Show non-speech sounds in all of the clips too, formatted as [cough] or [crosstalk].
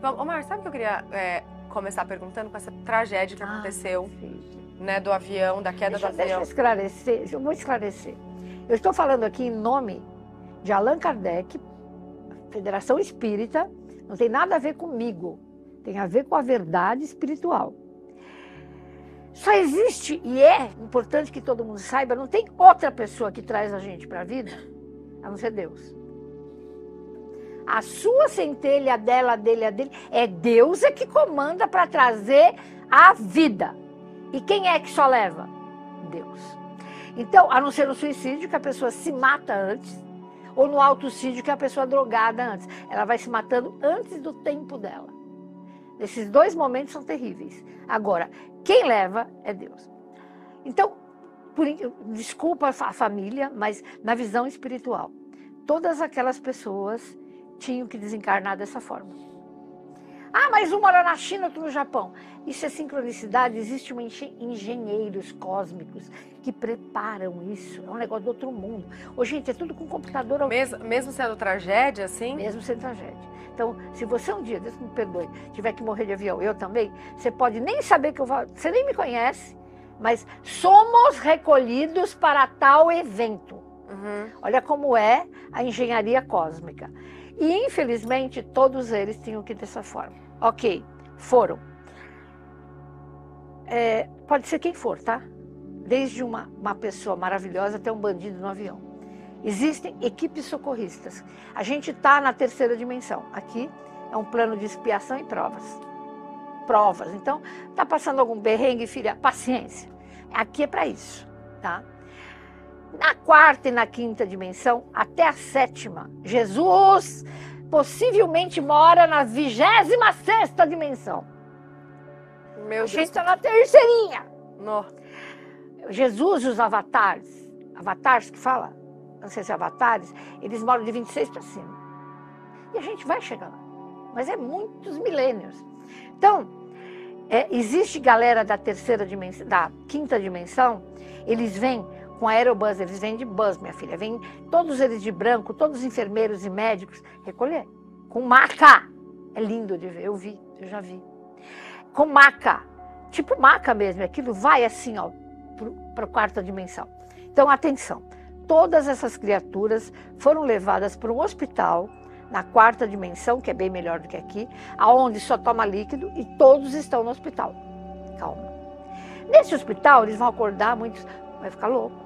Vamos, Omar, sabe o que eu queria é, começar perguntando com essa tragédia que Ah, aconteceu, sim. né, do avião, da queda Deixa, do deixa eu avião? esclarecer, eu vou esclarecer. Eu estou falando aqui em nome de Allan Kardec, Federação Espírita, não tem nada a ver comigo, tem a ver com a verdade espiritual. Só existe, e é importante que todo mundo saiba, não tem outra pessoa que traz a gente para a vida, a não ser Deus. A sua centelha, a dela, a dele, a dele, é Deus é que comanda para trazer a vida. E quem é que só leva? Deus. Então, a não ser no suicídio, que a pessoa se mata antes, ou no autocídio, que a pessoa é drogada antes. Ela vai se matando antes do tempo dela. Esses dois momentos são terríveis. Agora, quem leva é Deus. Então, por desculpa a família, mas na visão espiritual, todas aquelas pessoas tinham que desencarnar dessa forma. Ah, mas um mora na China, outro no Japão. Isso é sincronicidade, existem engenheiros cósmicos que preparam isso. É um negócio do outro mundo. Ô, gente, é tudo com computador Mesmo, mesmo sendo tragédia, assim? mesmo sem tragédia. Então, se você um dia, Deus me perdoe, tiver que morrer de avião, eu também, você pode nem saber que eu vou, você nem me conhece, mas somos recolhidos para tal evento. Uhum. Olha como é a engenharia cósmica. E, infelizmente, todos eles tinham que ir dessa forma. Ok, foram. É, pode ser quem for, tá? Desde uma, uma pessoa maravilhosa até um bandido no avião. Existem equipes socorristas. A gente está na terceira dimensão. Aqui é um plano de expiação e provas. Provas. Então, tá passando algum berrengue, filha? Paciência. Aqui é para isso, tá? Na quarta e na quinta dimensão, até a sétima, Jesus possivelmente mora na vigésima sexta dimensão. Meu A gente está na terceirinha. No. Jesus e os avatares, avatares que fala, não sei se é avatares, eles moram de 26 para cima. E a gente vai chegar lá. Mas é muitos milênios. Então, é, existe galera da terceira dimensão, da quinta dimensão, eles vêm com aerobus, eles vêm de bus, minha filha. Vêm todos eles de branco, todos os enfermeiros e médicos, recolher. Com maca. É lindo de ver, eu vi, eu já vi. Com maca. Tipo maca mesmo, aquilo vai assim, ó, para a quarta dimensão. Então, atenção, todas essas criaturas foram levadas para um hospital na quarta dimensão, que é bem melhor do que aqui, aonde só toma líquido e todos estão no hospital. Calma. Nesse hospital, eles vão acordar, muitos vai ficar louco,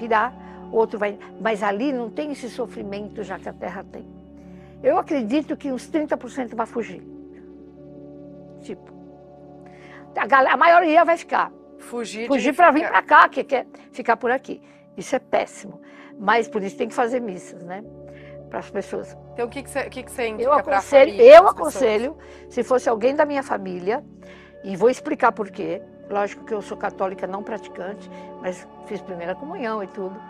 pirar, outro vai. Mas ali não tem esse sofrimento já que a Terra tem. Eu acredito que uns 30% vai fugir. Tipo. A, galera, a maioria vai ficar Fugir, fugir para vir para cá, que quer ficar por aqui. Isso é péssimo. Mas por isso tem que fazer missas, né? Para as pessoas. Então, o que, que, você, que, que você indica Eu pra aconselho, família, eu pessoas? aconselho, se fosse alguém da minha família, e vou explicar por quê. Lógico que eu sou católica não praticante, mas fiz primeira comunhão e tudo.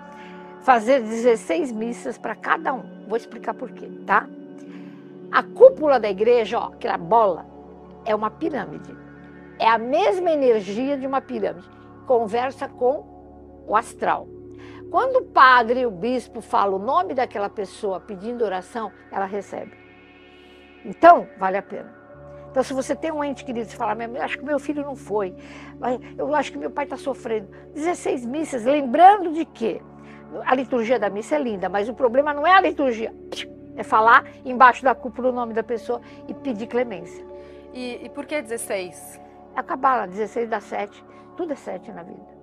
Fazer 16 missas para cada um. Vou explicar por quê, tá? A cúpula da igreja, ó, aquela bola, é uma pirâmide. É a mesma energia de uma pirâmide. Conversa com o astral. Quando o padre, o bispo, fala o nome daquela pessoa pedindo oração, ela recebe. Então, vale a pena. Então, se você tem um ente querido, você fala, "Meu, eu acho que meu filho não foi, eu acho que meu pai está sofrendo. 16 missas, lembrando de quê? A liturgia da missa é linda, mas o problema não é a liturgia, é falar embaixo da cúpula o nome da pessoa e pedir clemência. E, e por que 16? É a cabala, 16 dá 7, tudo é 7 na vida.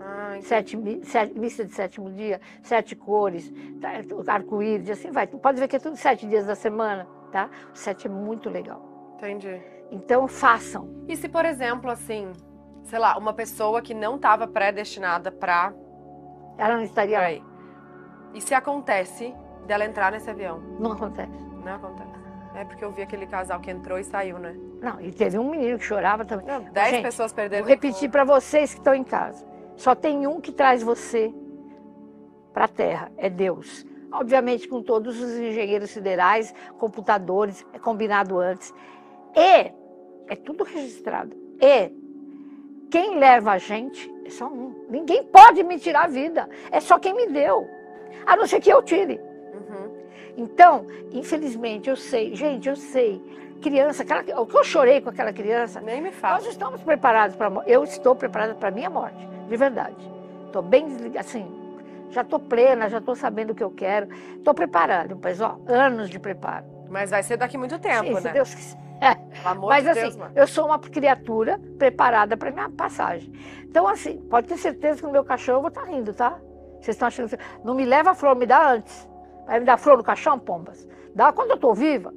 Ah. Sete, sete- missa de sétimo dia, sete cores, tá, arco-íris, assim vai. Pode ver que é tudo sete dias da semana, tá? O sete é muito legal. Entendi. Então façam. E se, por exemplo, assim, sei lá, uma pessoa que não estava predestinada pra. Ela não estaria. Aí. E se acontece dela entrar nesse avião? Não acontece. Não acontece. É porque eu vi aquele casal que entrou e saiu, né? Não, e teve um menino que chorava também. Não, dez gente, pessoas perderam. Vou repetir para vocês que estão em casa. Só tem um que traz você para a Terra, é Deus. Obviamente com todos os engenheiros siderais, computadores, é combinado antes. E é tudo registrado. E quem leva a gente é só um. Ninguém pode me tirar a vida. É só quem me deu. A não ser que eu tire. Uhum. Então, infelizmente, eu sei, gente, eu sei criança, aquela, o que eu chorei com aquela criança, Nem me fala. nós estamos preparados para Eu estou preparada para a minha morte, de verdade. Estou bem desligada, assim, já estou plena, já estou sabendo o que eu quero. Estou preparada, mas ó, anos de preparo. Mas vai ser daqui muito tempo, Sim, né? se Deus quiser. Amor Mas de assim, Deus, eu sou uma criatura preparada para minha passagem. Então, assim, pode ter certeza que no meu caixão eu vou estar rindo, tá? Vocês estão achando que. Não me leva a flor, me dá antes. Vai me dar flor no caixão, pombas? Dá quando eu estou viva.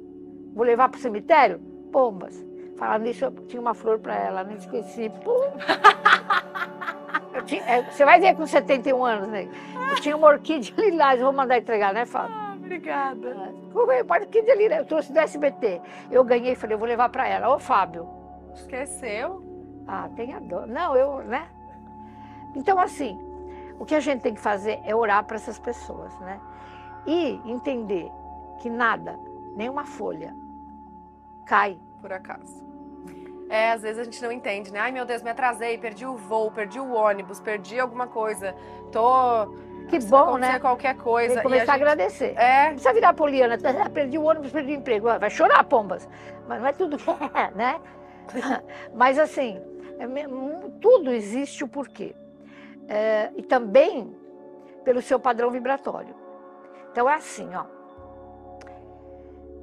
Vou levar para o cemitério? Pombas. Falando nisso, eu tinha uma flor para ela, nem esqueci. Pum. Tinha- é, você vai ver com 71 anos, né? Eu tinha uma orquídea [laughs] lilás, vou mandar entregar, né, Fábio? Obrigada. Orquídea lilás, eu trouxe do SBT. Eu ganhei e falei, eu vou levar para ela. Ô, Fábio, Esqueceu? ah, tem a dor. Não, eu, né? Então, assim, o que a gente tem que fazer é orar para essas pessoas, né? E entender que nada, nenhuma folha, cai. Por acaso. É, às vezes a gente não entende, né? Ai, meu Deus, me atrasei, perdi o voo, perdi o ônibus, perdi alguma coisa. Tô. Que se bom, né? qualquer Tem coisa. que e começar a, gente- agradecer. É, precisa virar poliana, ah, perdi o ônibus, perdi o emprego. Ah, Vai chorar, pombas. Mas não é tudo, [laughs] né? [laughs] Mas assim, é tudo existe o porquê. É, e também pelo seu padrão vibratório. Então é assim, ó.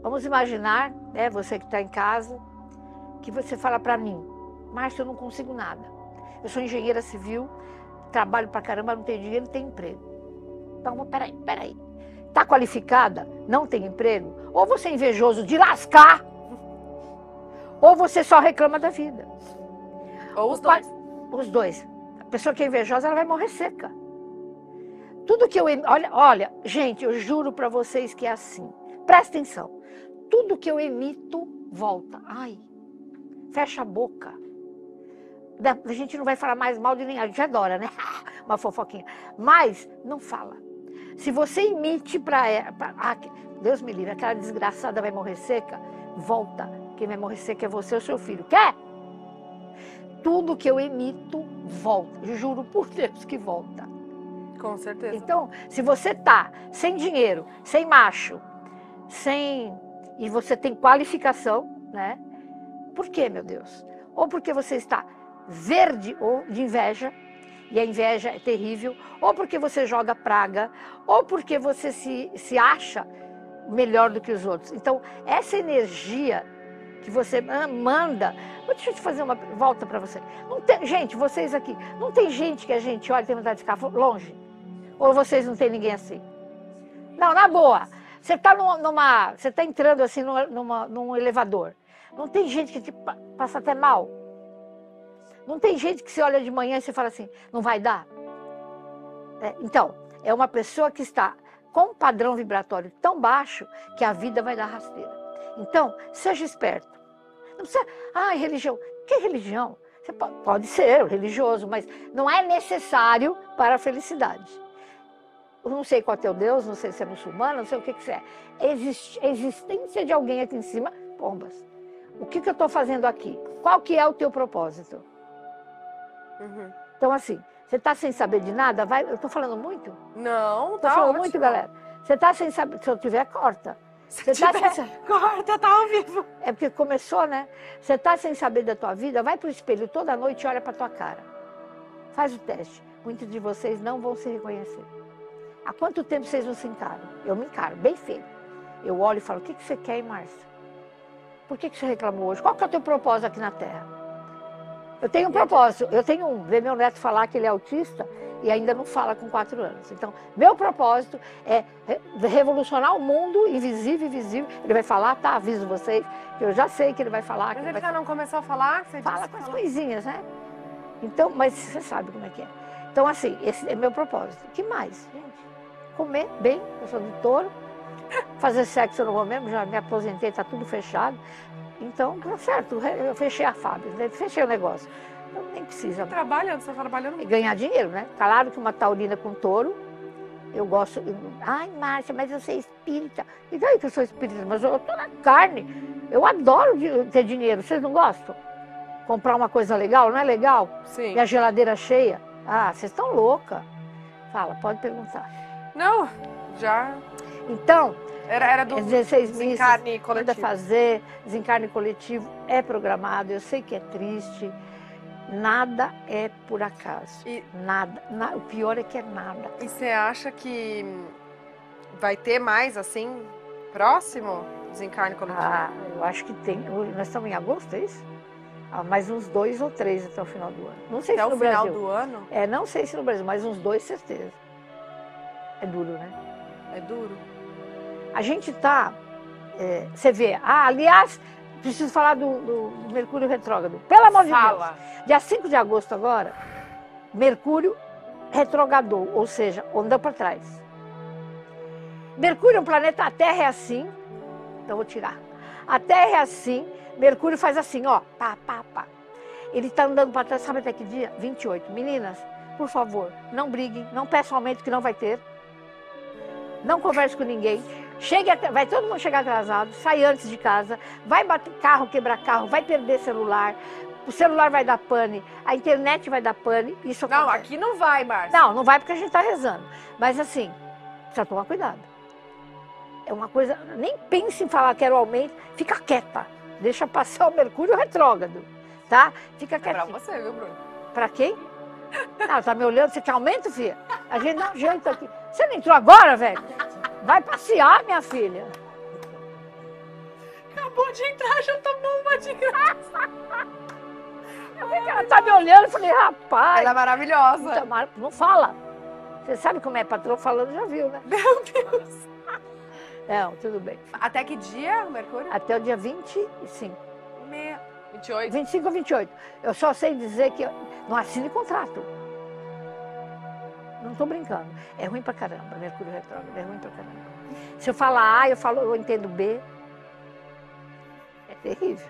Vamos imaginar, né, você que está em casa, que você fala para mim, Márcia, eu não consigo nada. Eu sou engenheira civil, trabalho pra caramba, não tenho dinheiro, não tenho emprego. Então, peraí, peraí. Está qualificada, não tem emprego? Ou você é invejoso de lascar, [laughs] ou você só reclama da vida. ou os dois. Os dois. A pessoa que é invejosa, ela vai morrer seca. Tudo que eu. Olha, olha gente, eu juro para vocês que é assim. Presta atenção. Tudo que eu emito, volta. Ai, fecha a boca. Da- A gente não vai falar mais mal de ninguém. A gente adora, né? [laughs] Uma fofoquinha. Mas não fala. Se você emite para ah, Deus me livre, aquela desgraçada vai morrer seca, volta. Quem vai morrer seca é você ou seu filho. Quer? Tudo que eu emito, volta. Juro por Deus que volta. Com certeza. Então, se você tá sem dinheiro, sem macho, sem e você tem qualificação, né? Por quê, meu Deus? Ou porque você está verde ou de inveja, e a inveja é terrível, ou porque você joga praga, ou porque você se, se acha melhor do que os outros. Então, essa energia que você manda. Deixa eu te fazer uma volta para você. Não tem, gente, vocês aqui, não tem gente que a gente olha e tem vontade de ficar longe? Ou vocês não tem ninguém assim? Não, na boa. Você está numa, você tá entrando assim numa, numa- num elevador. Não tem gente que te pa- passa até mal. Não tem gente que você olha de manhã e você fala assim, não vai dar. É, então, é uma pessoa que está com um padrão vibratório tão baixo que a vida vai dar rasteira. Então, seja esperto. Não precisa, ah, religião. Que religião? Você po- pode ser religioso, mas não é necessário para a felicidade. Eu não sei qual é teu Deus, não sei se é muçulmano, não sei o que, que é. Existe, existência de alguém aqui em cima, pombas. O que, que eu estou fazendo aqui? Qual que é o teu propósito? Uhum. Então, assim, você está sem saber de nada? Vai, eu estou falando muito? Não, tá falando ótimo. muito, galera. Você está sem saber, se eu tiver, corta. Se Você tá tiver, sem [laughs] corta, tá ao vivo. É porque começou, né? Você está sem saber da tua vida, vai para o espelho toda noite e olha para tua cara. Faz o teste. Muitos de vocês não vão se reconhecer. Há quanto tempo vocês não se encaram? Eu me encaro, bem feio. Eu olho e falo, o que, que você quer, Márcia? Por que, que você reclamou hoje? Qual que é o teu propósito aqui na Terra? Eu tenho um propósito. Eu tenho um. Ver meu neto falar que ele é autista e ainda não fala com quatro anos. Então, meu propósito é re- revolucionar o mundo invisível e visível. Ele vai falar, tá? Aviso vocês. que Eu já sei que ele vai falar. Mas ele ele já não começou a falar? Você fala com as coisinhas, né? Então, mas você sabe como é que é. Então, assim, esse é meu propósito. O que mais, gente? Comer bem, eu sou de touro. Fazer sexo eu não vou mesmo, já me aposentei, tá tudo fechado. Então, tá certo, eu fechei a fábrica, fechei o negócio. Então, nem precisa. Trabalhando, você tá trabalhando E ganhar dinheiro, né? Claro que uma taurina com touro, eu gosto. Ai, Márcia, mas eu sou espírita. E daí que eu sou espírita? Mas eu tô na carne. Eu adoro ter dinheiro. Vocês não gostam? Comprar uma coisa legal, não é legal? Sim. E a geladeira cheia? Ah, vocês estão louca. Fala, pode perguntar. Não, já. Então, Era, era do É 16 missas, desencarne manda coletivo. fazer, desencarne coletivo, é programado, eu sei que é triste, nada é por acaso, E- nada, na- o pior é que é nada. E você acha que vai ter mais assim, próximo? Desencarne coletivo? Ah, eu acho que tem, nós estamos em agosto, é isso? Ah, mais uns dois ou três até o final do ano. Não sei Até se o no final Brasil. do ano? É, não sei se no Brasil, mas uns dois, certeza. É duro, né? É duro. A gente tá. é, você vê, ah, aliás, preciso falar do, do- do Mercúrio retrógrado. Pelo amor de Deus. Fala. Dia 5 de agosto agora, Mercúrio retrogradou, ou seja, andou para trás. Mercúrio é um planeta, a Terra é assim, então vou tirar. A Terra é assim, Mercúrio faz assim, ó, pá, pá, pá. Ele está andando para trás, sabe até que dia? 28. Meninas, por favor, não briguem, não peçam aumento que não vai ter. Não converse com ninguém. Chegue até, vai todo mundo chegar atrasado, sai antes de casa, vai bater carro, quebrar carro, vai perder celular, o celular vai dar pane, a internet vai dar pane, isso Não, acontece. aqui não vai, Márcia. Não, não vai porque a gente está rezando. Mas assim, precisa tomar cuidado. É uma coisa, nem pense em falar quero aumento, fica quieta. Deixa passar [laughs] o Mercúrio retrógrado, tá? Fica É pra você, viu, Bruno? Pra quem? Ah, tá me olhando, você quer aumento, filha? A gente dá um jeito aqui. Você não entrou agora, velho? Vai passear, minha filha. Acabou de entrar, já tomou uma de graça. Ela tá me olhando, eu falei, rapaz, Ela é maravilhosa. não fala. Você sabe como é patrão falando, já viu, né? Meu Deus. Não, tudo bem. Até que dia, Mercúrio? Até o dia 25. Me... 28. 25 ou 28. Eu só sei dizer que eu não assine contrato. Não estou brincando. É ruim pra caramba, Mercúrio retrógrado, é ruim pra caramba. Se eu falar A, eu falo, eu entendo B. É terrível.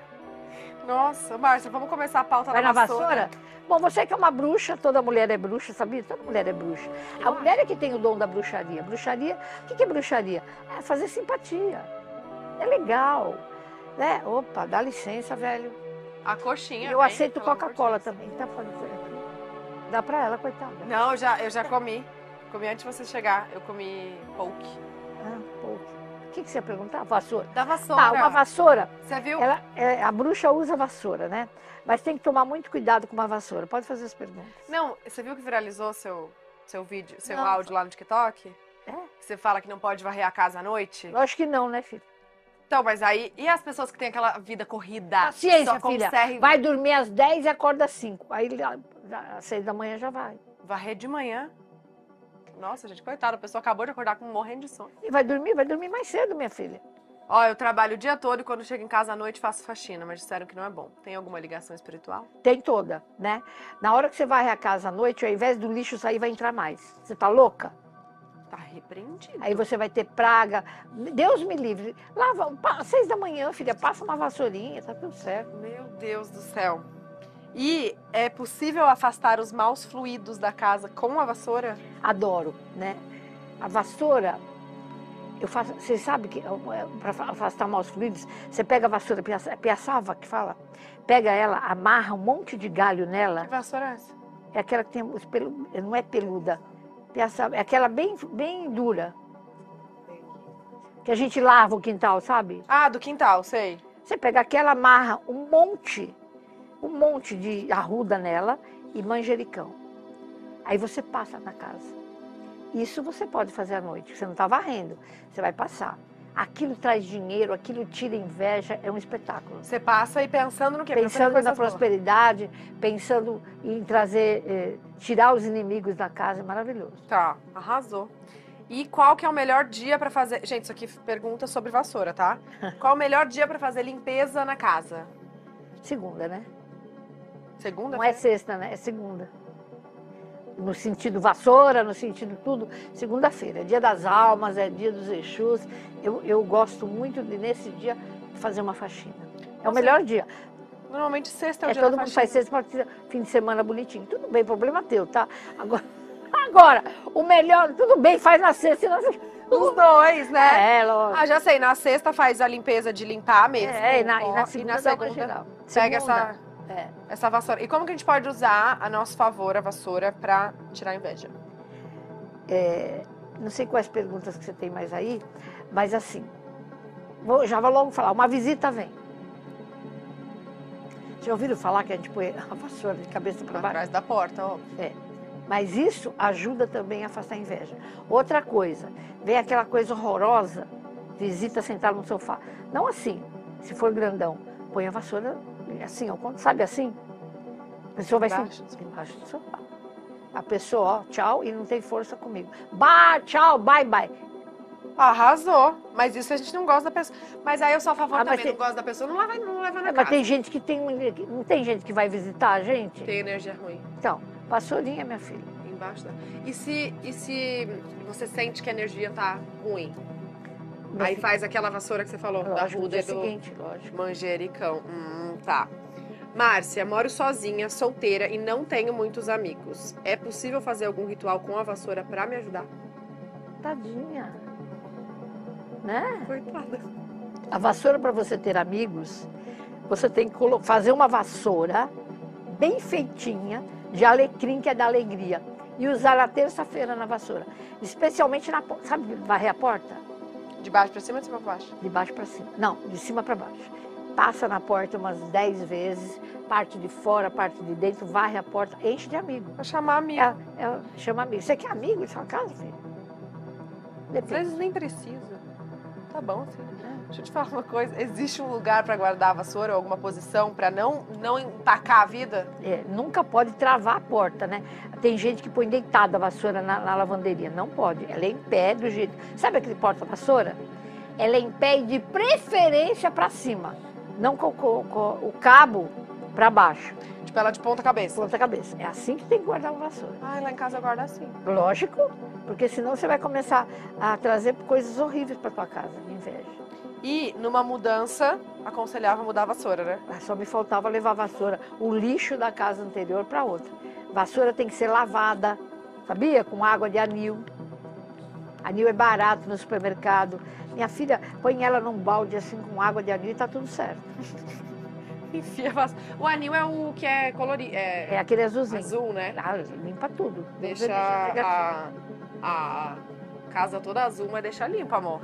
Nossa, Márcia, vamos começar a pauta Vai na vassoura? Bom, você que é uma bruxa, toda mulher é bruxa, sabia? Toda mulher é bruxa. A mulher é que tem o dom da bruxaria. Bruxaria, o que é bruxaria? É fazer simpatia. É legal. Né? Opa, dá licença, velho. A coxinha. Eu vem, aceito Coca-Cola também. Tá falando. Dá pra ela, coitada. Não, eu já, eu já comi. Comi antes de você chegar. Eu comi poke. Ah, pô. O que, que você ia perguntar? Vassoura. Da vassoura. Tá, uma vassoura, Você viu? ela, é, a bruxa usa vassoura, né? Mas tem que tomar muito cuidado com uma vassoura. Pode fazer as perguntas. Não, você viu que viralizou seu, seu vídeo, seu Não. áudio lá no TikTok? É? Você fala que não pode varrer a casa à noite? Lógico que não, né, filho? Então, mas aí. E as pessoas que têm aquela vida corrida? Paciência, só filha. conseguem Vai dormir às 10 e acorda às 5. Aí às 6 da manhã já vai. varrer de manhã? Nossa, gente, coitada, a pessoa acabou de acordar com morrendo de sono. E vai dormir, vai dormir mais cedo, minha filha. Ó, eu trabalho o dia todo e quando chego em casa à noite faço faxina, mas disseram que não é bom. Tem alguma ligação espiritual? Tem toda, né? Na hora que você varre a casa à noite, ao invés do lixo sair, vai entrar mais. Você tá louca? Tá repreendido. Aí você vai ter praga. Deus me livre. Lava, seis da manhã, filha, passa uma vassourinha, tá tudo certo. Meu Deus do céu. E é possível afastar os maus fluidos da casa com a vassoura? Adoro, né? A vassoura, eu faço, você sabe que para afastar maus fluidos, você pega a vassoura, é piaçava que fala, pega ela, amarra um monte de galho Que nela, vassoura é essa? é aquela que tem os pelos, não é peluda, piaçava, é aquela bem, bem dura, que a gente lava o quintal, sabe? Ah, do quintal, sei. Você pega aquela, amarra um monte, um monte de arruda nela e manjericão. Aí você passa na casa. Isso você pode fazer à noite, você não está varrendo, você vai passar. Aquilo traz dinheiro, aquilo tira inveja, é um espetáculo. Você passa e pensando no quê? Pensando em na coisas boas. prosperidade, pensando em trazer, eh, tirar os inimigos da casa, é maravilhoso. Tá, arrasou. E qual que é o melhor dia pra fazer... Gente, isso aqui pergunta sobre vassoura, tá? [laughs] Qual o melhor dia pra fazer limpeza na casa? Segunda, né? Segunda? Não é sexta, né? É segunda. No sentido vassoura, no sentido tudo. Segunda-feira, é dia das almas, é dia dos Exus. Eu, eu gosto muito de, nesse dia, fazer uma faxina. É o Nossa, melhor dia. Normalmente sexta é o É, dia todo da mundo faxina. faz sexta ter fim de semana bonitinho. Tudo bem, problema teu, tá? Agora, [laughs] agora o melhor, tudo bem, faz na sexta e na [laughs] Os dois, né? É, lógico. Ah, já sei. Na sexta faz a limpeza de limpar mesmo. É, e na, e na segunda, dá uma geral. pega Segunda, essa, é. essa vassoura. E como que a gente pode usar a nosso favor a vassoura pra tirar a inveja? não sei quais perguntas que você tem mais aí, mas assim, vou, já vou logo falar, uma visita vem. Já ouviram falar que a gente põe [laughs] a vassoura de cabeça para baixo? Atrás da porta, ó. É. Mas isso ajuda também a afastar a inveja. Outra coisa, vem aquela coisa horrorosa, visita sentar no sofá. Não assim, se for grandão, põe a vassoura assim, ó, sabe assim? A pessoa vai Embaixo embaixo do sofá. A pessoa, ó, tchau, e não tem força comigo. Bah, tchau, bye, bye. Arrasou. Mas isso a gente não gosta da pessoa. Mas aí eu sou a favor Ah, mas também. tem- Não gosto da pessoa, não leva, não leva na mas casa. tem gente que tem. Não tem gente que vai visitar a gente? Tem energia ruim. Então, vassourinha, minha filha. Embaixo da... E se, e se você sente que a energia tá ruim? Aí faz aquela vassoura que você falou, da lógico, no ruda do seguinte, lógico. manjericão. Hum, tá. Márcia, moro sozinha, solteira e não tenho muitos amigos. É possível fazer algum ritual com a vassoura pra me ajudar? Tadinha. Né? Coitada. A vassoura, para você ter amigos, você tem que fazer uma vassoura bem feitinha, de alecrim, que é da alegria, e usar na terça-feira na vassoura. Especialmente na porta. Sabe varrer a porta? De baixo pra cima ou de cima pra baixo? De baixo para cima. Não, de cima para baixo. Passa na porta umas 10 vezes, parte de fora, parte de dentro, varre a porta, enche de amigo. Pra chamar amigo. É, é, chama amigo. Você quer amigo em sua casa, filho? Às vezes nem precisa. Tá bom, filho. Deixa eu te falar uma coisa. Existe um lugar pra guardar a vassoura ou alguma posição pra não, não empacar a vida? É, nunca pode travar a porta, né? Tem gente que põe deitada a vassoura na, na lavanderia. Não pode. Ela é em pé do jeito. Sabe aquele porta-vassoura? Ela é em pé de preferência para cima. Não com, com- com o cabo para baixo, Tipo, ela de ponta cabeça. ponta cabeça. É assim que tem que guardar uma vassoura. Ai, lá em casa eu guardo assim. Lógico, porque senão você vai começar a trazer coisas horríveis para tua casa, inveja. E numa mudança, aconselhava mudar a vassoura, né? Ah, Só me faltava levar a vassoura, o lixo da casa anterior para outra. Vassoura tem que ser lavada, sabia? Com água de anil. Anil é barato no supermercado. Minha filha põe ela num balde assim com água de anil e tá tudo certo. [laughs] Enfia. O anil é o que é colorido. É, É aquele azulzinho. azul, né? Ah, limpa tudo. Deixa Fica- a, a casa toda azul, mas deixa limpa, amor.